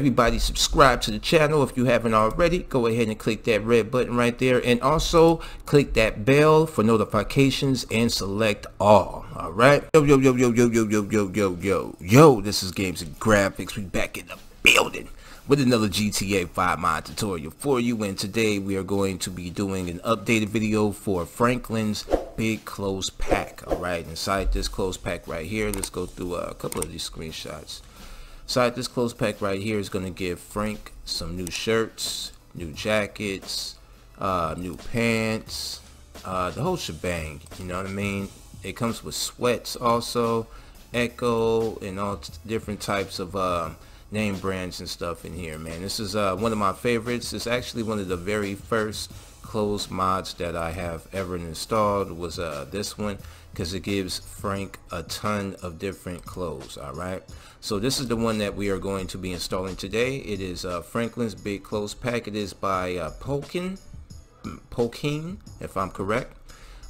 Everybody subscribe to the channel if you haven't already. Go ahead and click that red button right there and also click that bell for notifications and select all. All right. Yo, yo, yo, yo, yo, yo, yo, yo, yo, yo, yo. This is Games and Graphics. We back in the building with another GTA 5 mod tutorial for you and today we are going to be doing an updated video for Franklin's big clothes pack alright inside this clothes pack right here let's go through a couple of these screenshots inside this clothes pack right here is going to give Frank some new shirts new jackets uh, new pants uh, the whole shebang you know what I mean it comes with sweats also Ecko and all different types of uh, name brands and stuff in here, man. This is uh, one of my favorites. It's actually one of the very first clothes mods that I have ever installed was uh, this one because it gives Frank a ton of different clothes all right? So this is the one that we are going to be installing today. It is uh, Franklin's big clothes pack. It is by uh, Polkin Polkin if I'm correct.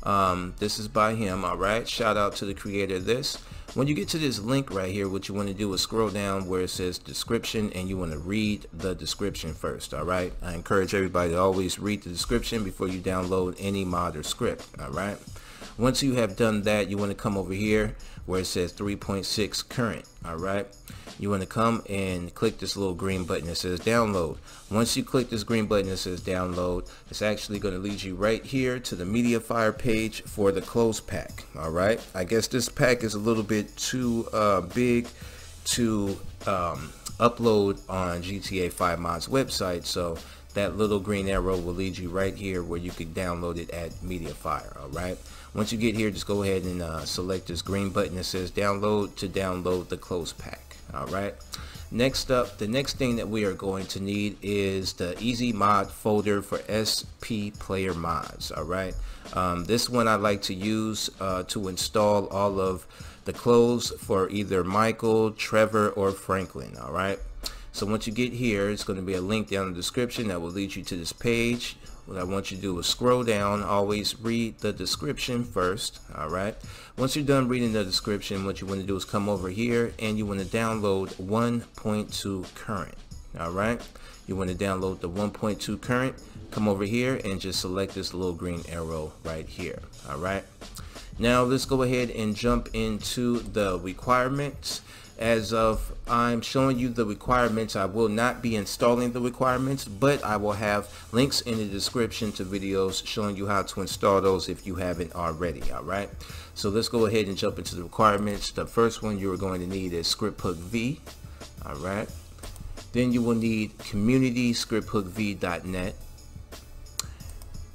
Um, this is by him all right? Shout out to the creator of this. When you get to this link right here what you want to do is scroll down where it says description and you want to read the description first all right? I encourage everybody to always read the description before you download any mod or script all right once you have done that you want to come over here where it says 3.6 current all right you want to come and click this little green button that says download. Once you click this green button that says download it's actually going to lead you right here to the MediaFire page for the clothes pack all right I guess this pack is a little bit too uh, big to um, upload on GTA 5 mods website so that little green arrow will lead you right here where you can download it at MediaFire all right once you get here just go ahead and uh, select this green button that says download to download the clothes pack all right? Next up the next thing that we are going to need is the easy mod folder for SP player mods all right? Um, this one I like to use uh, to install all of the clothes for either Michael Trevor or Franklin all right? So once you get here it's going to be a link down in the description that will lead you to this page what I want you to do is scroll down always read the description first alright once you're done reading the description what you want to do is come over here and you want to download 1.2 current alright you want to download the 1.2 current come over here and just select this little green arrow right here alright now let's go ahead and jump into the requirements as of I'm showing you the requirements. I will not be installing the requirements but I will have links in the description to videos showing you how to install those if you haven't already alright so let's go ahead and jump into the requirements. The first one you're going to need is scripthook v alright then you will need community scripthookv.net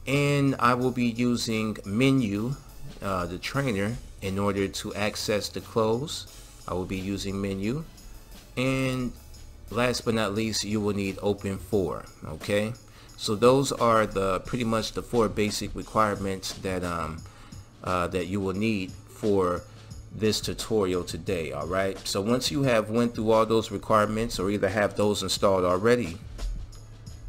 and I will be using Menyoo uh, the trainer in order to access the clothes I will be using Menyoo. And last but not least you will need OpenIV okay? So those are the pretty much the four basic requirements that um uh, that you will need for this tutorial today alright so once you have went through all those requirements or either have those installed already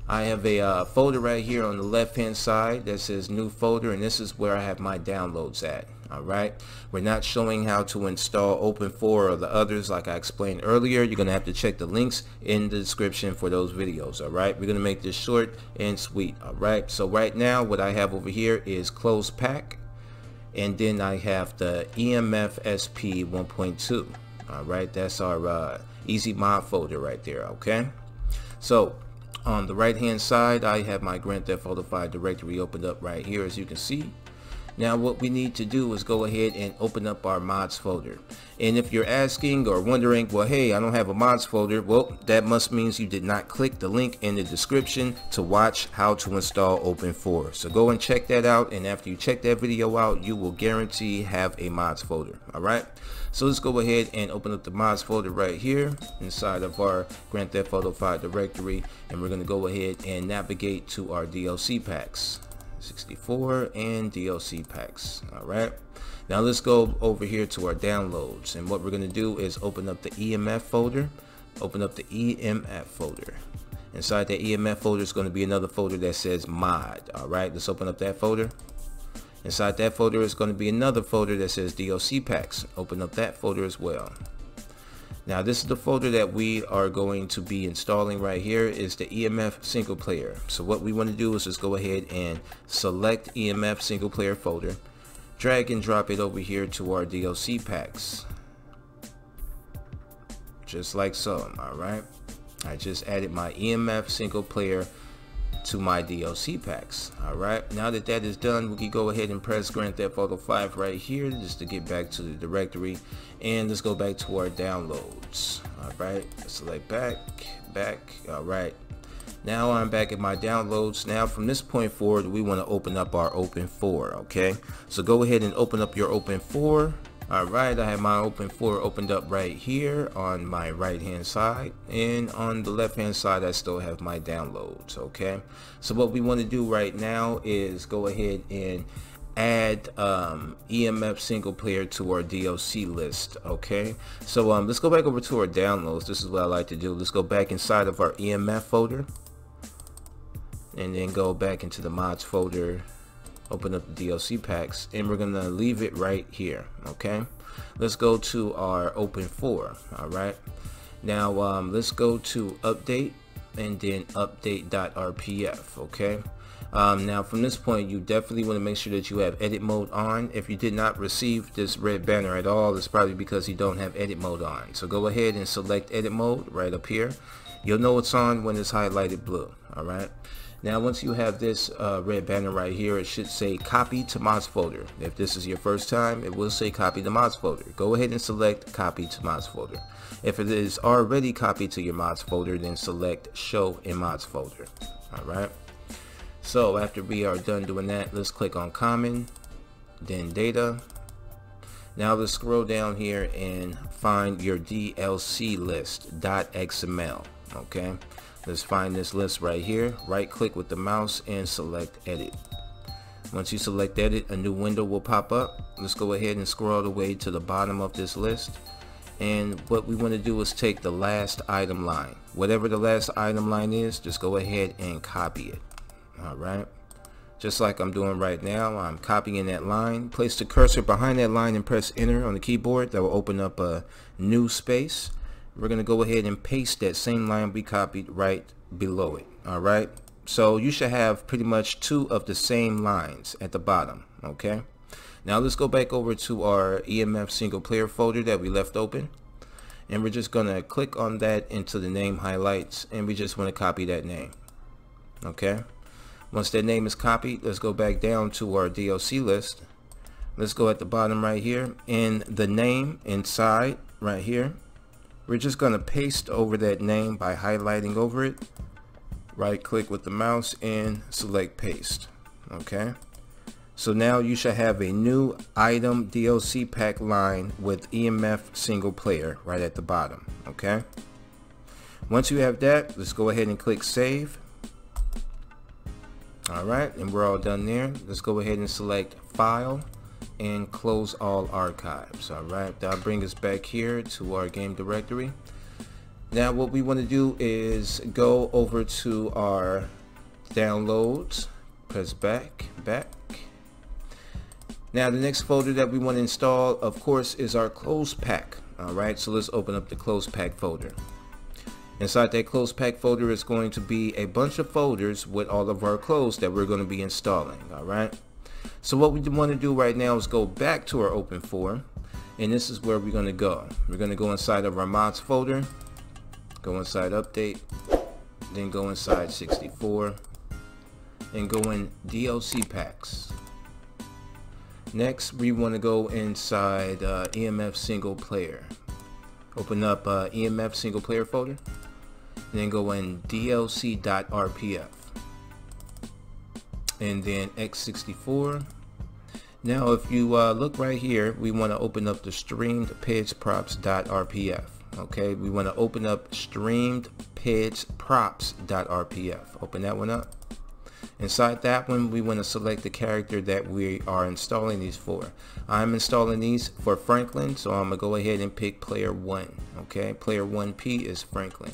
I have a uh, folder right here on the left hand side that says new folder and this is where I have my downloads at alright we're not showing how to install OpenIV or the others like I explained earlier. You're gonna have to check the links in the description for those videos alright we're gonna make this short and sweet alright so right now what I have over here is clothes pack and then I have the EMF SP 1.2 alright that's our uh, easy mod folder right there okay? So on the right hand side I have my Grand Theft Auto 5 directory opened up right here as you can see now what we need to do is go ahead and open up our mods folder. And if you're asking or wondering well hey I don't have a mods folder well that must means you did not click the link in the description to watch how to install OpenIV so go and check that out and after you check that video out you will guarantee have a mods folder alright so let's go ahead and open up the mods folder right here inside of our Grand Theft Auto 5 directory and we're going to go ahead and navigate to our DLC packs 64 and DLC packs alright now let's go over here to our downloads and what we're going to do is open up the EMF folder. Open up the EMF folder. Inside the EMF folder is going to be another folder that says mod alright let's open up that folder. Inside that folder is going to be another folder that says DLC packs. Open up that folder as well Now this is the folder that we are going to be installing right here is the EMF single player. So what we want to do is just go ahead and select EMF single player folder, drag and drop it over here to our DLC packs. Just like so, alright. I just added my EMF single player to my DLC packs. Alright, now that that is done, we can go ahead and press Grand Theft Auto 5 right here just to get back to the directory. And let's go back to our downloads. Alright, select back, back, alright. Now I'm back at my downloads. Now from this point forward, we want to open up our OpenIV, okay? So go ahead and open up your OpenIV Alright, I have my OpenIV opened up right here on my right hand side and on the left hand side I still have my downloads okay? So what we want to do right now is go ahead and add um, EMF single player to our DLC list okay? So um, let's go back over to our downloads. This is what I like to do. Let's go back inside of our EMF folder and then go back into the mods folder open up the DLC packs and we're gonna leave it right here okay? Let's go to our OpenIV all right? Now um, let's go to update and then update.rpf okay? Um, now from this point you definitely want to make sure that you have edit mode on. If you did not receive this red banner at all it's probably because you don't have edit mode on. So go ahead and select edit mode right up here. You'll know it's on when it's highlighted blue all right now once you have this uh, red banner right here, it should say copy to mods folder. If this is your first time, it will say copy to mods folder. Go ahead and select copy to mods folder. If it is already copied to your mods folder, then select show in mods folder. Alright. So after we are done doing that, let's click on common, then data. Now let's scroll down here and find your DLC. Okay. Let's find this list right here. Right click with the mouse and select edit. Once you select edit, a new window will pop up. Let's go ahead and scroll all the way to the bottom of this list. And what we want to do is take the last item line. Whatever the last item line is, just go ahead and copy it. Alright. Just like I'm doing right now, I'm copying that line. Place the cursor behind that line and press enter on the keyboard. That will open up a new space we're going to go ahead and paste that same line we copied right below it all right? So you should have pretty much two of the same lines at the bottom okay? Now let's go back over to our EMF single player folder that we left open and we're just gonna click on that into the name highlights and we just want to copy that name okay? Once that name is copied let's go back down to our DLC list. Let's go at the bottom right here in the name inside right here we're just going to paste over that name by highlighting over it. Right click with the mouse and select paste. Okay. So now you should have a new item DLC pack line with EMF single player right at the bottom. Okay. Once you have that, let's go ahead and click save. Alright, and we're all done there. Let's go ahead and select file and close all archives all right that'll bring us back here to our game directory now what we want to do is go over to our downloads press back back now the next folder that we want to install of course is our clothes pack all right so let's open up the clothes pack folder Inside that clothes pack folder is going to be a bunch of folders with all of our clothes that we're going to be installing. All right. So what we want to do right now is go back to our OpenIV and this is where we're going to go. We're going to go inside of our mods folder, go inside update, then go inside 64 and go in DLC packs. Next we want to go inside uh, EMF single player. Open up uh, EMF single player folder and then go in DLC.rpf and then x64 now if you uh, look right here, we want to open up the streamed peds props.rpf. Okay, we want to open up streamed peds props.rpf. Open that one up. Inside that one, we want to select the character that we are installing these for. I'm installing these for Franklin, so I'm to go ahead and pick player 1. Okay, player 1P is Franklin.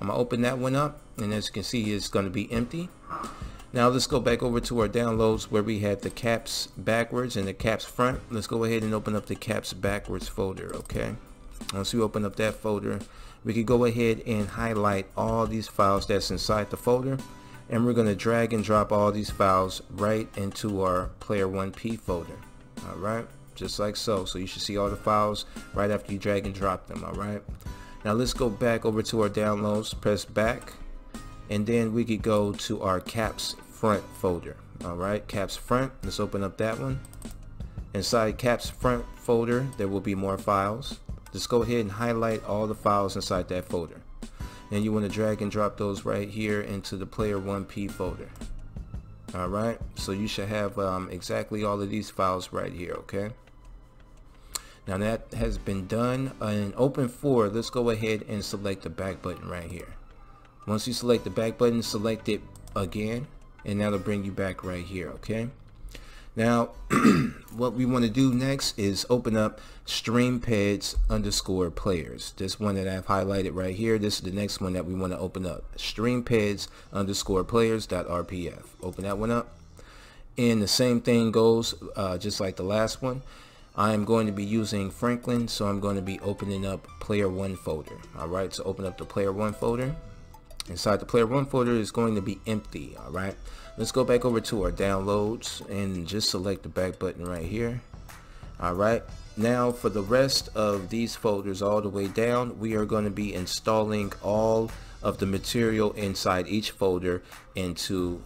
I'm to open that one up, and as you can see, it's going to be empty. Now let's go back over to our downloads where we had the caps backwards and the caps front. Let's go ahead and open up the caps backwards folder, okay? once we open up that folder we can go ahead and highlight all these files that's inside the folder and we're going to drag and drop all these files right into our player 1p folder all right just like so so you should see all the files right after you drag and drop them all right now let's go back over to our downloads press back and then we could go to our caps front folder all right? Caps front let's open up that one. Inside caps front folder there will be more files. Just go ahead and highlight all the files inside that folder. And you want to drag and drop those right here into the player 1p folder alright so you should have um, exactly all of these files right here okay? Now that has been done. In OpenIV let's go ahead and select the back button right here. Once you select the back button select it again and that'll bring you back right here okay? Now what we want to do next is open up streampeds underscore players. This one that I've highlighted right here this is the next one that we want to open up. Streampeds underscore players dot rpf open that one up. And the same thing goes uh, just like the last one. I'm going to be using Franklin so I'm going to be opening up player one folder. Alright so open up the player one folder inside the player one folder is going to be empty alright let's go back over to our downloads and just select the back button right here alright now for the rest of these folders all the way down we are going to be installing all of the material inside each folder into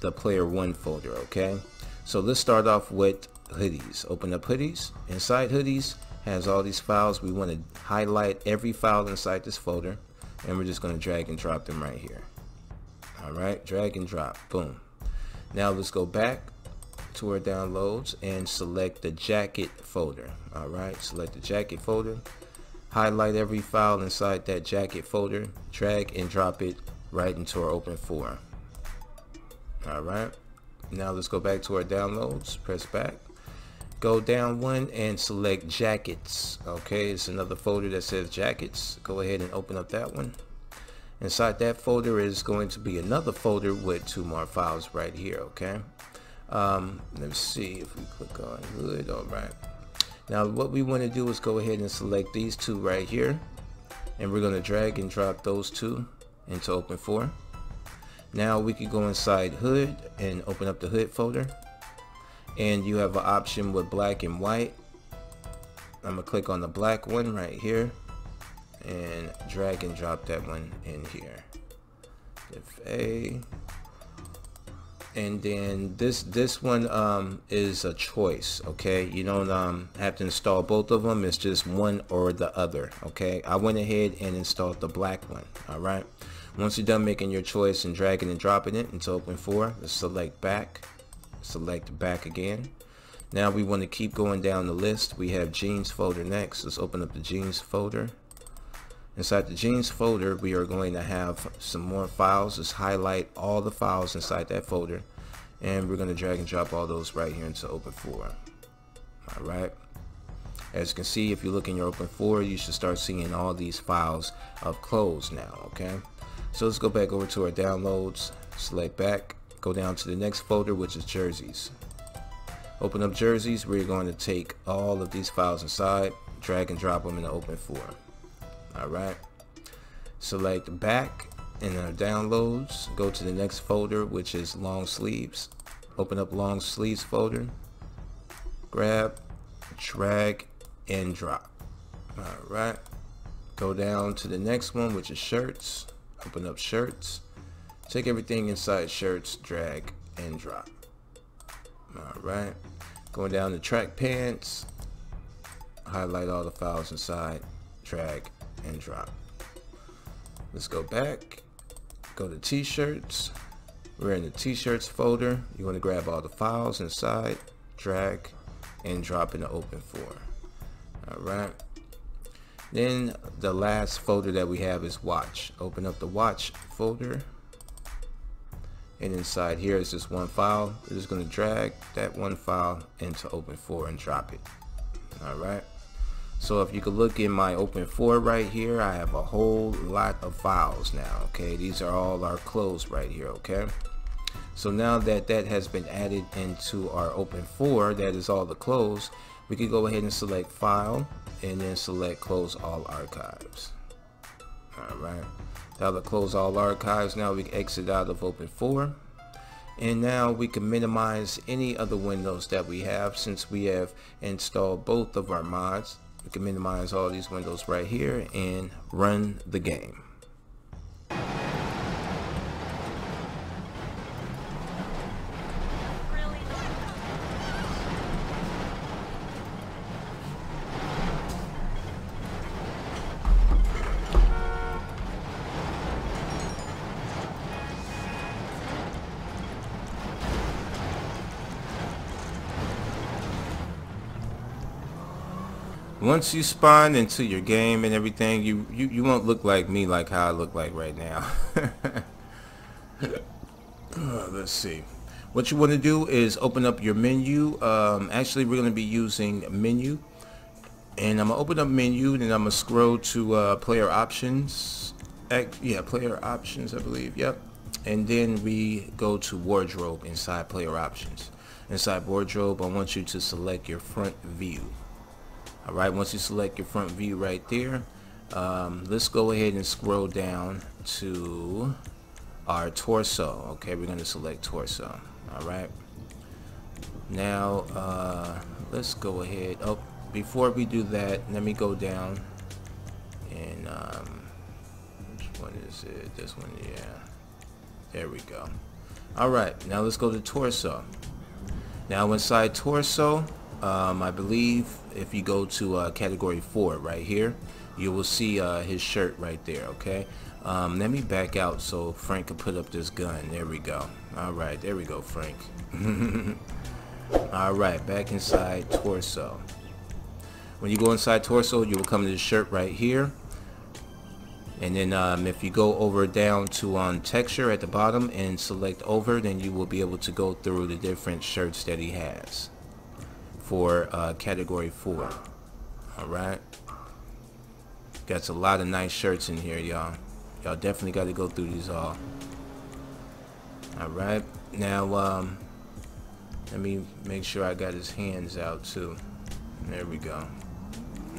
the player one folder okay? So let's start off with hoodies. Open up hoodies. Inside hoodies has all these files. We want to highlight every file inside this folder and we're just going to drag and drop them right here. All right drag and drop boom. Now let's go back to our downloads and select the jacket folder. All right select the jacket folder highlight every file inside that jacket folder drag and drop it right into our OpenIV all right now let's go back to our downloads press back go down one and select jackets. Okay it's another folder that says jackets. Go ahead and open up that one. Inside that folder is going to be another folder with two more files right here okay? Um, let's see if we click on hood all right. Now what we want to do is go ahead and select these two right here and we're going to drag and drop those two into OpenIV now we can go inside hood and open up the hood folder and you have an option with black and white. I'm gonna click on the black one right here. And drag and drop that one in here. If a. And then this this one um, is a choice okay? You don't um, have to install both of them it's just one or the other okay? I went ahead and installed the black one all right? Once you're done making your choice and dragging and dropping it into OpenIV let's select back select back again. Now we want to keep going down the list. We have jeans folder next. Let's open up the jeans folder. Inside the jeans folder we are going to have some more files. Let's highlight all the files inside that folder. And we're going to drag and drop all those right here into OpenIV all right as you can see if you look in your OpenIV you should start seeing all these files of clothes now okay? So let's go back over to our downloads. Select back go down to the next folder which is jerseys. Open up jerseys we're going to take all of these files inside drag and drop them in the OpenIV alright select back in our downloads go to the next folder which is long sleeves. Open up long sleeves folder. Grab drag and drop. Alright go down to the next one which is shirts. Open up shirts Take everything inside shirts, drag and drop. Alright. Going down to track pants. Highlight all the files inside, drag and drop. Let's go back. Go to t-shirts. We're in the t-shirts folder. You want to grab all the files inside, drag and drop in the OpenIV. Alright. Then the last folder that we have is watch. Open up the watch folder and inside here is just one file. We're just going to drag that one file into OpenIV and drop it. Alright so if you could look in my OpenIV right here I have a whole lot of files now okay? These are all our clothes right here okay? So now that that has been added into our OpenIV that is all the clothes we could go ahead and select file and then select close all archives. Alright. Now to close all archives, now we exit out of OpenIV. And now we can minimize any other windows that we have since we have installed both of our mods. We can minimize all these windows right here and run the game. Once you spawn into your game and everything, you, you, you won't look like me like how I look like right now. uh, let's see. What you want to do is open up your menu. Um, actually, we're going to be using Menyoo. And I'm going to open up Menyoo and I'm going to scroll to uh, player options. yeah, player options, I believe. Yep. And then we go to wardrobe inside player options. Inside wardrobe, I want you to select your front view all right once you select your front view right there um, let's go ahead and scroll down to our torso. Okay we're going to select torso. All right. Now uh, let's go ahead. Oh before we do that let me go down and um, which one is it? This one yeah. There we go. All right now let's go to torso. Now inside torso um, I believe if you go to uh, category 4 right here you will see uh, his shirt right there okay? Um, let me back out so Frank can put up this gun. There we go. Alright there we go Frank. Alright back inside torso. When you go inside torso you will come to the shirt right here. And then um, if you go over down to on texture at the bottom and select over then you will be able to go through the different shirts that he has for uh, category 4 alright got a lot of nice shirts in here y'all. Y'all definitely got to go through these all. Alright now um, let me make sure I got his hands out too. There we go.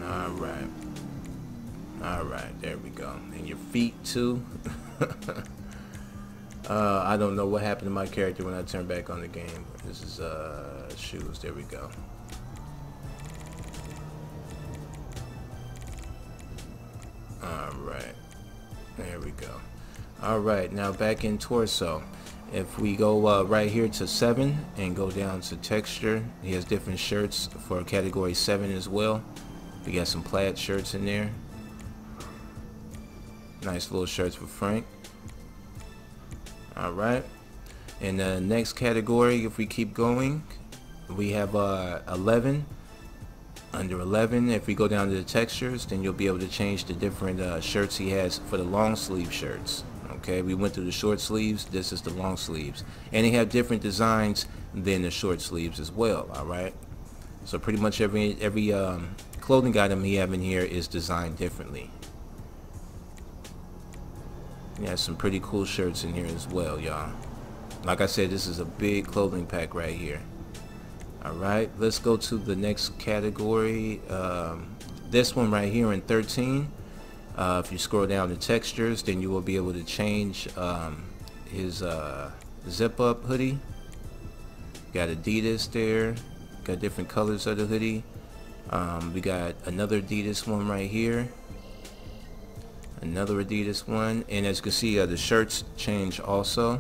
Alright alright there we go. And your feet too? Uh, I don't know what happened to my character when I turned back on the game. This is uh, shoes. There we go Alright. There we go. Alright, now back in torso. If we go uh, right here to 7 and go down to texture, he has different shirts for category 7 as well. We got some plaid shirts in there. Nice little shirts for Frank. Alright. In the next category, if we keep going, we have uh, 11 under 11 if we go down to the textures then you'll be able to change the different uh, shirts he has for the long sleeve shirts okay? We went through the short sleeves this is the long sleeves. And they have different designs than the short sleeves as well all right? So pretty much every every um, clothing item he have in here is designed differently. He has some pretty cool shirts in here as well y'all. Like I said this is a big clothing pack right here Alright, let's go to the next category. Um, this one right here in 13. Uh, if you scroll down to textures, then you will be able to change um, his uh, zip up hoodie. Got Adidas there. Got different colors of the hoodie. Um, we got another Adidas one right here. Another Adidas one. And as you can see, uh, the shirts change also.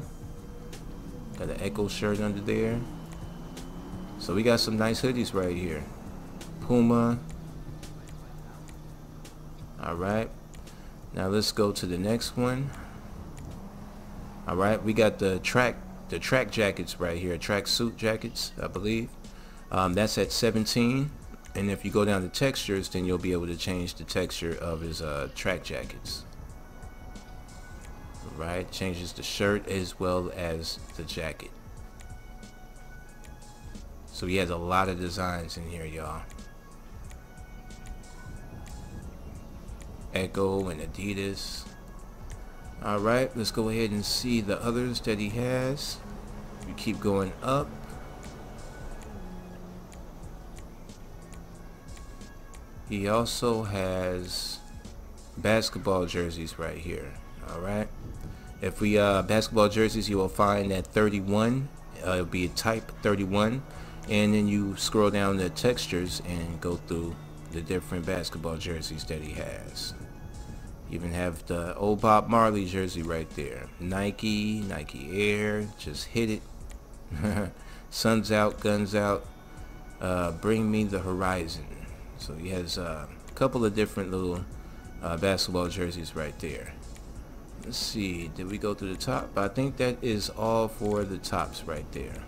Got an Ecko shirt under there. So we got some nice hoodies right here. Puma. Alright. Now let's go to the next one. Alright, we got the track the track jackets right here, track suit jackets, I believe. Um, that's at 17. And if you go down to textures, then you'll be able to change the texture of his uh, track jackets. Right, changes the shirt as well as the jacket. So he has a lot of designs in here, y'all. Ecko and Adidas. Alright, let's go ahead and see the others that he has. We keep going up. he also has basketball jerseys right here all right if we uh basketball jerseys you will find that 31 uh, it'll be a type 31 and then you scroll down the textures and go through the different basketball jerseys that he has. Even have the old Bob Marley jersey right there. Nike Nike Air just hit it. Sun's out guns out. Uh, bring me the horizon. So he has uh, a couple of different little uh, basketball jerseys right there. Let's see did we go to the top? I think that is all for the tops right there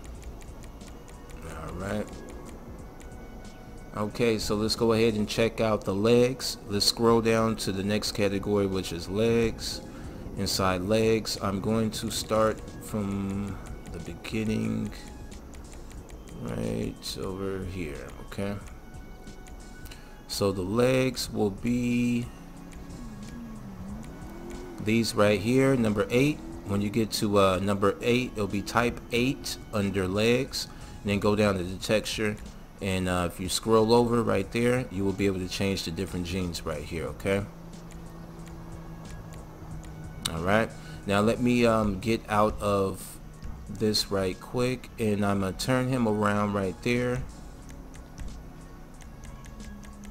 right? Okay so let's go ahead and check out the legs. Let's scroll down to the next category which is legs. Inside legs I'm going to start from the beginning right over here okay? So the legs will be these right here number eight. When you get to uh, number eight it'll be type 8 under legs then go down to the texture and uh, if you scroll over right there you will be able to change the different jeans right here okay? Alright now let me um, get out of this right quick and I'm gonna turn him around right there.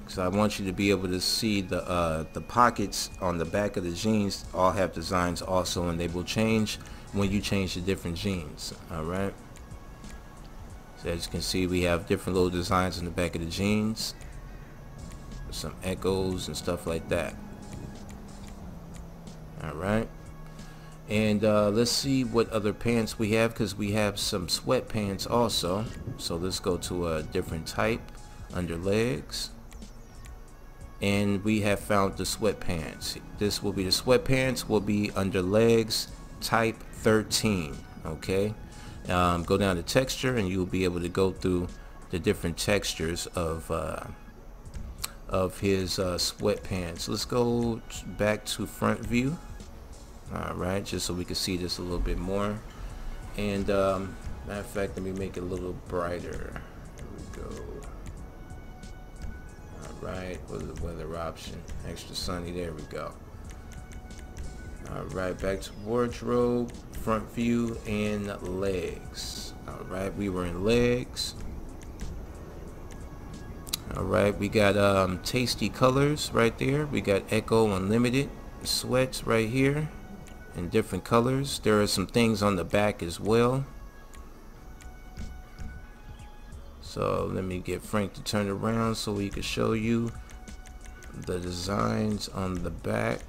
So I want you to be able to see the uh, the pockets on the back of the jeans all have designs also and they will change when you change the different jeans alright as you can see we have different little designs in the back of the jeans. Some Eckos and stuff like that. Alright and uh, let's see what other pants we have because we have some sweatpants also. So let's go to a different type under legs. And we have found the sweatpants. This will be the sweatpants will be under legs type 13 okay um, go down to texture and you'll be able to go through the different textures of uh, of his uh, sweatpants. Let's go back to front view. Alright just so we can see this a little bit more. And um, matter of fact let me make it a little brighter. There we go. Right with the weather option? Extra sunny there we go. All right back to wardrobe front view and legs. All right we were in legs. All right we got um, tasty colors right there. We got Ecko unlimited sweats right here in different colors. There are some things on the back as well. So let me get Frank to turn around so we can show you the designs on the back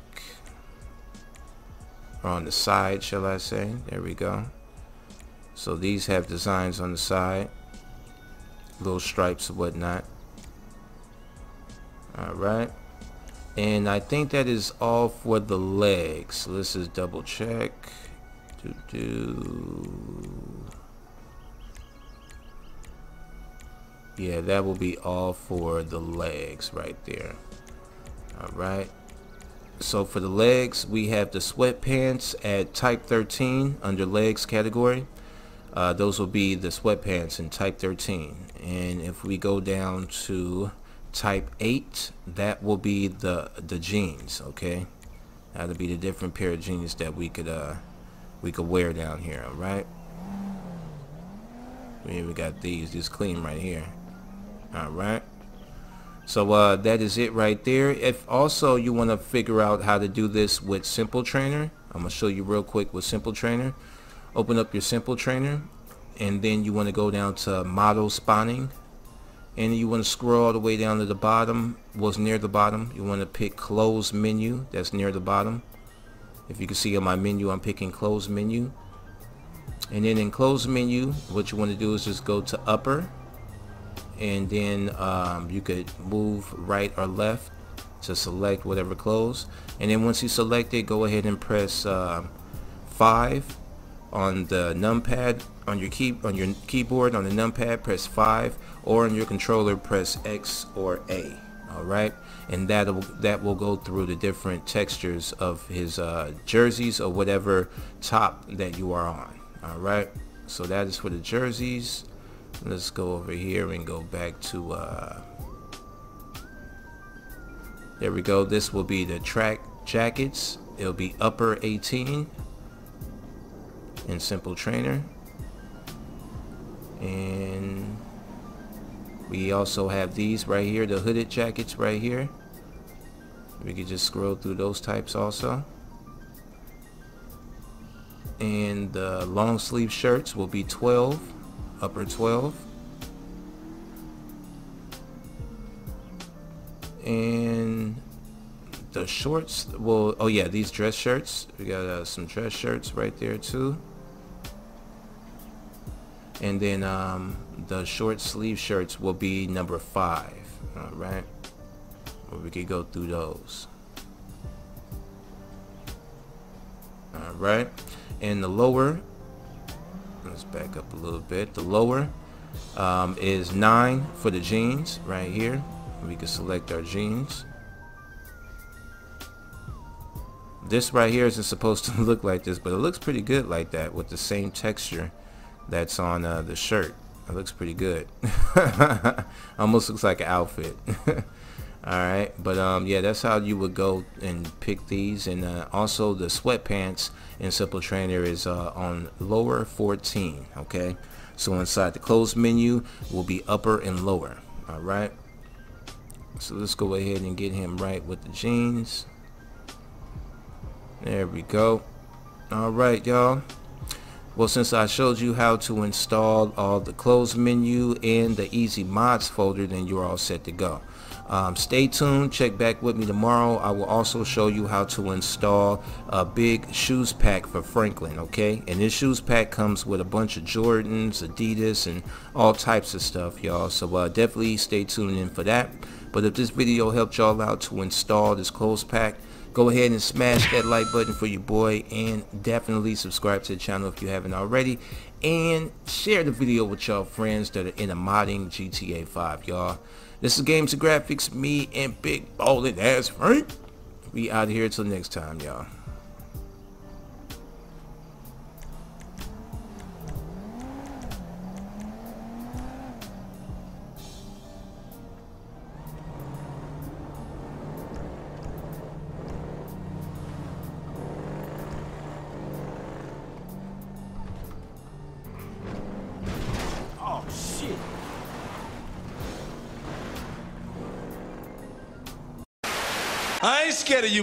or on the side shall I say. There we go. So these have designs on the side little stripes and whatnot. Alright and I think that is all for the legs. So let's just double check. Do do. Yeah that will be all for the legs right there. All right so for the legs we have the sweatpants at type 13 under legs category. Uh, those will be the sweatpants in type 13 and if we go down to type 8 that will be the the jeans okay? That'll be the different pair of jeans that we could uh we could wear down here all right? We got these just clean right here all right so uh, that is it right there. If also you want to figure out how to do this with simple trainer I'm gonna show you real quick with simple trainer. Open up your simple trainer and then you want to go down to model spawning and you want to scroll all the way down to the bottom what's near the bottom. You want to pick clothes menu that's near the bottom. If you can see on my menu I'm picking clothes menu. And then in clothes menu what you want to do is just go to upper and then um, you could move right or left to select whatever close and then once you select it go ahead and press uh, 5 on the numpad on your key on your keyboard on the numpad press 5 or on your controller press X or A alright and that will that will go through the different textures of his uh, jerseys or whatever top that you are on alright so that is for the jerseys let's go over here and go back to uh, There we go. This will be the track jackets. It'll be upper 18 and simple trainer. And we also have these right here, the hooded jackets right here. We could just scroll through those types also. And the long sleeve shirts will be 12, upper 12. And the shorts well oh yeah, these dress shirts. We got uh, some dress shirts right there too. And then um, the short sleeve shirts will be number five. All right. Well, we could go through those. All right. And the lower, let's back up a little bit. The lower um, is nine for the jeans right here. We can select our jeans. This right here isn't supposed to look like this, but it looks pretty good like that with the same texture that's on uh, the shirt. It looks pretty good. Almost looks like an outfit. Alright, but um, yeah, that's how you would go and pick these. And uh, also the sweatpants in Simple Trainer is uh, on lower 14. Okay, so inside the clothes menu will be upper and lower. Alright, so let's go ahead and get him right with the jeans. There we go. Alright, y'all. Well, since I showed you how to install all the clothes menu and the easy mods folder, then you're all set to go. Um, stay tuned. Check back with me tomorrow. I will also show you how to install a big shoes pack for Franklin, okay? And this shoes pack comes with a bunch of Jordans, Adidas, and all types of stuff, y'all. So uh, definitely stay tuned in for that. But if this video helped y'all out to install this clothes pack, go ahead and smash that like button for your boy and definitely subscribe to the channel if you haven't already and share the video with y'all friends that are in a modding GTA 5 y'all this is Games and Graphics me and Big Ballin' Ass Frank. We out here till next time y'all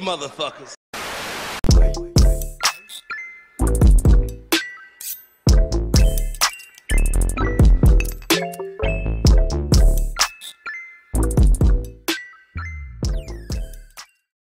motherfuckers.